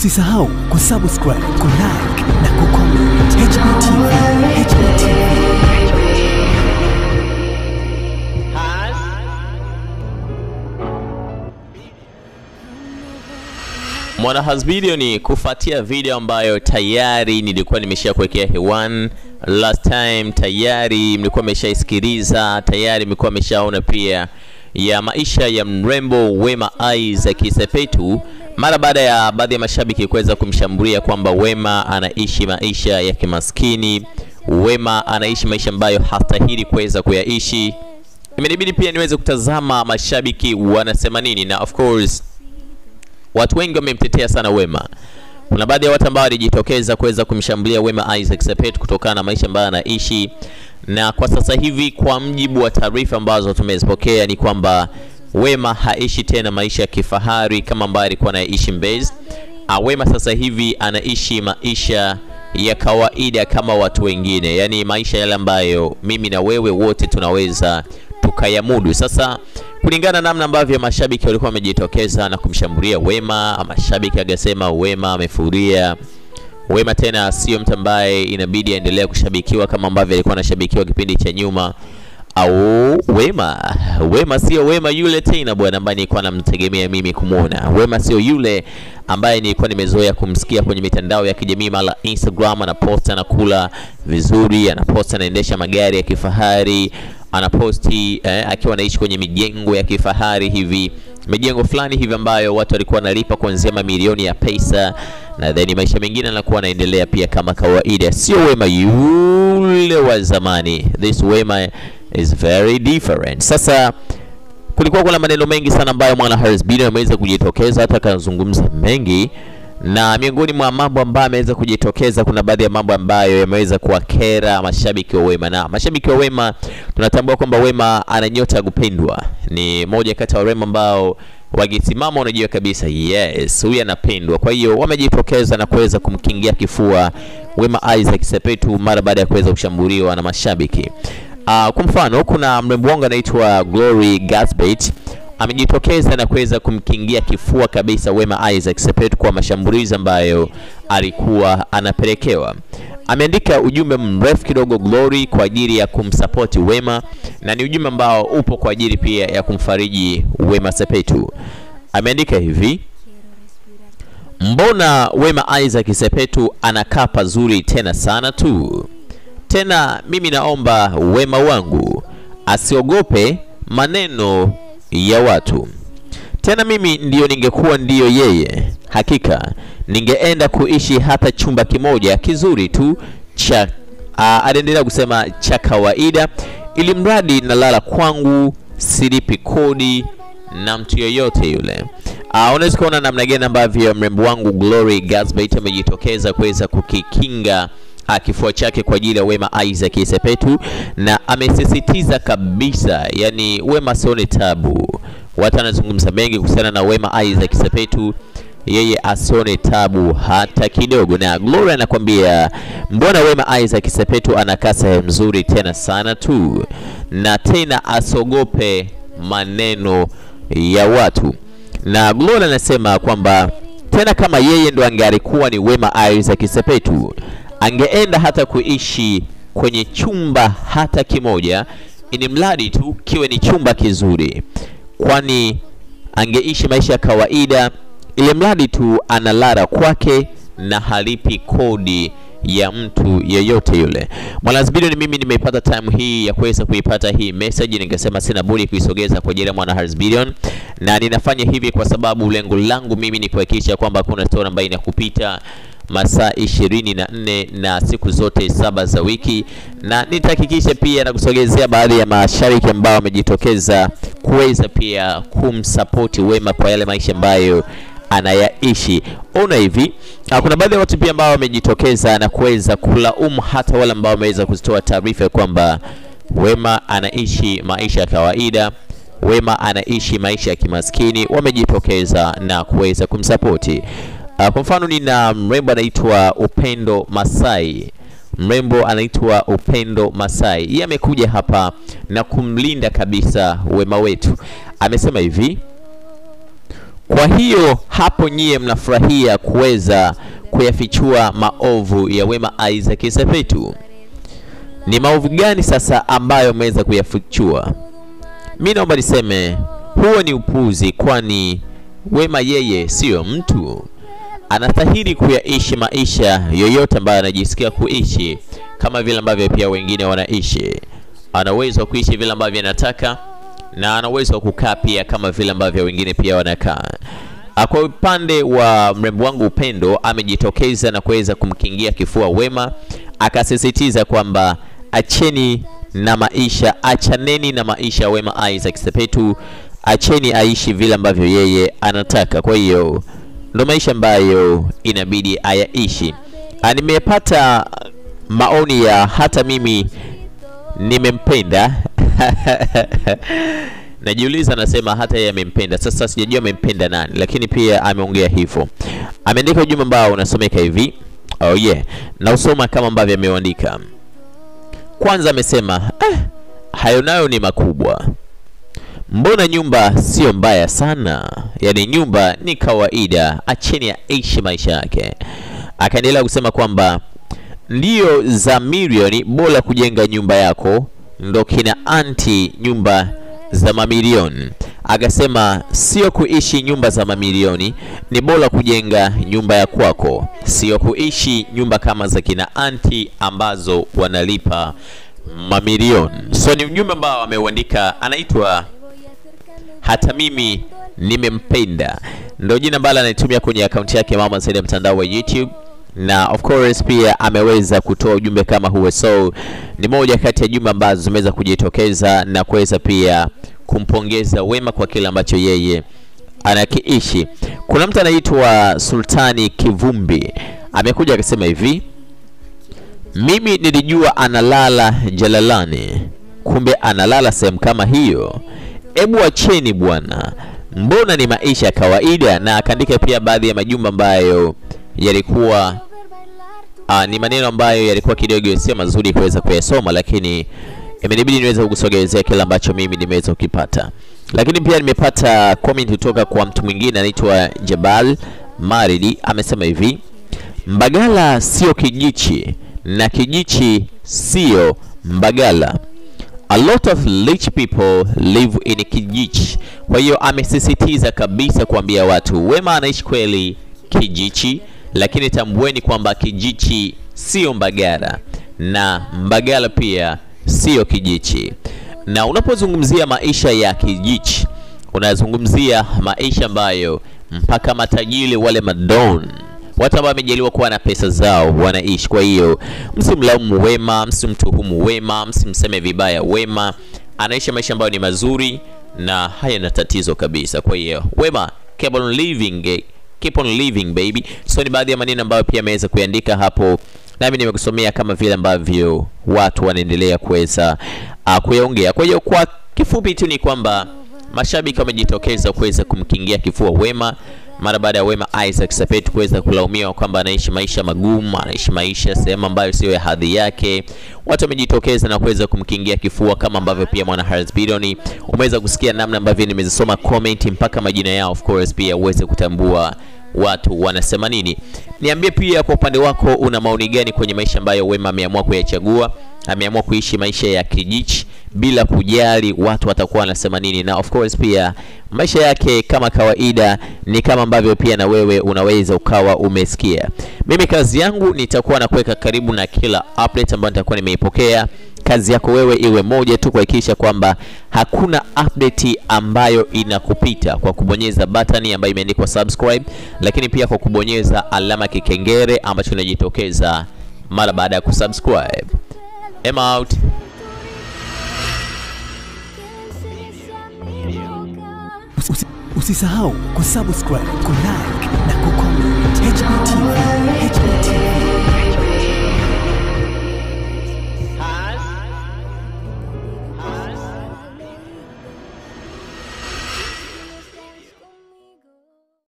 Usisahau kusubscribe, kulike na kucomment. HBTV, HBTV. Mwana video ni kufuatia video ambayo tayari nilikuwa nimesha kuwekea hewani last time, tayari mlikuwa mmeshaisikiliza, tayari mlikuwa mmeshaona pia ya maisha ya mrembo Wema Isaac Sepetu mara baada ya baadhi ya mashabiki kuweza kumshambulia kwamba Wema anaishi maisha ya kimaskini, Wema anaishi maisha ambayo hastahili kuweza kuyaishi. Imenibidi pia niweze kutazama mashabiki wanasema nini, na of course watu wengi wamemtetea sana Wema. Kuna baadhi ya watu ambao walijitokeza kuweza kumshambulia Wema Isaac Sepetu kutokana na maisha ambayo anaishi, na kwa sasa hivi, kwa mjibu wa taarifa ambazo tumezipokea, ni kwamba Wema haishi tena maisha ya kifahari kama ambaye alikuwa anaishi Mbezi. Ah, Wema sasa hivi anaishi maisha ya kawaida kama watu wengine, yaani maisha yale ambayo mimi na wewe wote tunaweza tukayamudu. Sasa kulingana na namna ambavyo mashabiki walikuwa wamejitokeza na kumshambulia Wema, mashabiki akasema Wema amefuria. Wema tena sio mtu ambaye inabidi aendelee kushabikiwa kama ambavyo alikuwa anashabikiwa kipindi cha nyuma au Wema Wema sio Wema yule tena bwana, ambaye nilikuwa namtegemea mimi kumwona. Wema sio yule ambaye nilikuwa nimezoea kumsikia kwenye mitandao ya kijamii, mara Instagram anaposta anakula vizuri, anaposta anaendesha magari ya kifahari, anaposti eh, akiwa anaishi kwenye mijengo ya kifahari hivi, mijengo fulani hivi ambayo watu walikuwa wanalipa kuanzia mamilioni ya pesa, na then maisha mengine anakuwa anaendelea pia kama kawaida. Sio Wema yule wa zamani, this Wema is very different. Sasa kulikuwa kuna maneno mengi sana ambayo mwana Harris Hasbidio ameweza kujitokeza hata akazungumza mengi, na miongoni mwa mambo ambayo ameweza kujitokeza, kuna baadhi ya mambo ambayo yameweza kuwakera mashabiki wa Wema, na mashabiki wa Wema tunatambua kwamba Wema ana nyota ya kupendwa, ni moja kati ya warembo ambao wakisimama unajua kabisa yes, huyu anapendwa. Kwa hiyo wamejitokeza na kuweza kumkingia kifua Wema Isaac Sepetu mara baada ya kuweza kushambuliwa na mashabiki. Uh, kwa mfano kuna mrembo wangu anaitwa Glory Gasbet amejitokeza na kuweza kumkingia kifua kabisa Wema Isaac Sepetu kwa mashambulizi ambayo alikuwa anapelekewa. Ameandika ujumbe mrefu kidogo Glory kwa ajili ya kumsapoti Wema, na ni ujumbe ambao upo kwa ajili pia ya kumfariji Wema Sepetu. Ameandika hivi: mbona Wema Isaac Sepetu anakaa pazuri tena sana tu tena mimi naomba Wema wangu asiogope maneno ya watu. Tena mimi ndiyo ningekuwa ndiyo yeye, hakika ningeenda kuishi hata chumba kimoja kizuri tu cha anaendelea kusema cha kawaida, ili mradi nalala kwangu, silipi kodi na mtu yoyote yule. Uh, unaweza kuona namna gani ambavyo mrembo wangu Glory Gasbet amejitokeza kuweza kukikinga kifua chake kwa ajili ya Wema Isaac Sepetu, na amesisitiza kabisa, yani Wema sione tabu. Watu anazungumza mengi kuhusiana na Wema Isaac Sepetu, yeye asione tabu hata kidogo, na Gloria anakwambia mbona Wema Isaac Sepetu anakaa sehemu nzuri tena sana tu, na tena asogope maneno ya watu. Na Gloria anasema kwamba tena kama yeye ndo angealikuwa ni Wema Isaac Sepetu angeenda hata kuishi kwenye chumba hata kimoja, ili mradi tu kiwe ni chumba kizuri, kwani angeishi maisha ya kawaida, ili mradi tu analala kwake na halipi kodi ya mtu yeyote yule. Mwanazbidio ni mimi nimeipata time hii ya kuweza kuipata hii message, ningesema sina budi kuisogeza kwa ajili ya mwana Hasbidion, na ninafanya hivi kwa sababu lengo langu mimi ni kuhakikisha kwamba kuna story ambayo inakupita masaa ishirini na nne na siku zote saba za wiki, na nitahakikisha pia na kusogezea baadhi ya mashariki ambao wamejitokeza kuweza pia kumsapoti Wema kwa yale maisha ambayo anayaishi. Ona hivi, kuna baadhi ya watu pia ambao wamejitokeza na kuweza kulaumu hata wale ambao wameweza kuzitoa taarifa kwamba Wema anaishi maisha ya kawaida, Wema anaishi maisha ya kimaskini, wamejitokeza na kuweza kumsapoti. Uh, kwa mfano nina mrembo anaitwa Upendo Masai. Mrembo anaitwa Upendo Masai, yeye amekuja hapa na kumlinda kabisa Wema wetu. Amesema hivi, Kwa hiyo hapo nyie mnafurahia kuweza kuyafichua maovu ya Wema Isaac Sepetu. Ni maovu gani sasa ambayo mmeweza kuyafichua? Mi naomba niseme huo ni upuzi, kwani Wema yeye siyo mtu, anastahili kuyaishi maisha yoyote ambayo anajisikia kuishi, kama vile ambavyo pia wengine wanaishi. Ana uwezo wa kuishi vile ambavyo anataka na ana uwezo wa kukaa pia kama vile ambavyo wengine pia wanakaa. Ah, Kwa upande wa mrembo wangu Upendo amejitokeza na kuweza kumkingia kifua Wema, akasisitiza kwamba acheni na maisha, achaneni na maisha Wema Isaac Sepetu, acheni aishi vile ambavyo yeye anataka. Kwa hiyo ndo maisha ambayo inabidi ayaishi. Ah, Nimepata maoni ya hata mimi nimempenda najiuliza, anasema hata yeye amempenda. Sasa sijajua amempenda nani, lakini pia ameongea hivyo. Ameandika ujumbe ambao unasomeka hivi, oh yeah, na usoma kama ambavyo ameuandika. Kwanza amesema eh, hayo nayo ni makubwa. Mbona nyumba sio mbaya sana? Yaani nyumba ni kawaida, acheni aishi maisha yake. Akaendelea kusema kwamba ndio za milioni, bora kujenga nyumba yako, ndo kina anti nyumba za mamilioni. Akasema sio kuishi nyumba za mamilioni, ni bora kujenga nyumba ya kwako, sio kuishi nyumba kama za kina anti ambazo wanalipa mamilioni. So ni nyumba ambao ameuandika, anaitwa hata mimi nimempenda, ndo jina ambalo anaitumia kwenye akaunti yake Mama ya mtandao wa YouTube. Na of course pia ameweza kutoa ujumbe kama huo, so ni moja kati ya jumbe ambazo zimeweza kujitokeza na kuweza pia kumpongeza Wema kwa kile ambacho yeye anakiishi. Kuna mtu anaitwa Sultani Kivumbi. Amekuja akasema hivi, mimi nilijua analala jalalani, kumbe analala sehemu kama hiyo. Ebu acheni bwana, mbona ni maisha ya kawaida. Na akaandika pia baadhi ya majumba ambayo yalikuwa aa, ni maneno ambayo yalikuwa kidogo sio mazuri kuweza kuyasoma, lakini imenibidi niweze kukusogezea kile ambacho mimi nimeweza kukipata. Lakini pia nimepata comment kutoka kwa mtu mwingine anaitwa Jabal Maridi, amesema hivi Mbagala sio Kijichi na Kijichi sio Mbagala. A lot of rich people live in Kijichi. Kwa hiyo amesisitiza kabisa kuambia watu Wema anaishi kweli Kijichi, lakini tambueni kwamba Kijichi sio Mbagala na Mbagala pia sio Kijichi. Na unapozungumzia maisha ya Kijichi, unazungumzia maisha ambayo mpaka matajiri wale madon watu ambao wamejaliwa kuwa na pesa zao wanaishi. Kwa hiyo msimlaumu Wema, msimtuhumu Wema, msimseme vibaya Wema. Anaishi maisha ambayo ni mazuri na hayana tatizo kabisa. Kwa hiyo Wema, keep on living, keep on living baby. So ni baadhi ya maneno ambayo pia ameweza kuandika hapo, nami nimekusomea kama vile ambavyo watu wanaendelea kuweza uh, kuyaongea. Kwa hiyo kwa kifupi tu ni kwamba mashabiki wamejitokeza kuweza kumkingia kifua Wema mara baada ya Wema Isaac Sepetu kuweza kulaumiwa kwamba anaishi maisha magumu, anaishi maisha sehemu ambayo sio ya hadhi yake. Watu wamejitokeza na kuweza kumkingia kifua, kama ambavyo pia mwana Harris Bidoni umeweza kusikia namna ambavyo nimezisoma comment mpaka majina yao, of course pia uweze kutambua watu wanasema nini. Niambie pia kwa upande wako, una maoni gani kwenye maisha ambayo Wema ameamua kuyachagua? Ameamua kuishi maisha ya kijichi bila kujali watu watakuwa wanasema nini, na of course pia maisha yake kama kawaida ni kama ambavyo pia na wewe unaweza ukawa umesikia. Mimi kazi yangu nitakuwa na kuweka karibu na kila update ambayo nitakuwa nimeipokea. Kazi yako wewe iwe moja tu, kuhakikisha kwamba hakuna update ambayo inakupita kwa kubonyeza button ambayo imeandikwa subscribe, lakini pia kwa kubonyeza alama kikengere ambacho kinajitokeza mara baada ya kusubscribe. I'm out. Usisahau kusubscribe, kulike na kucomment HBTV.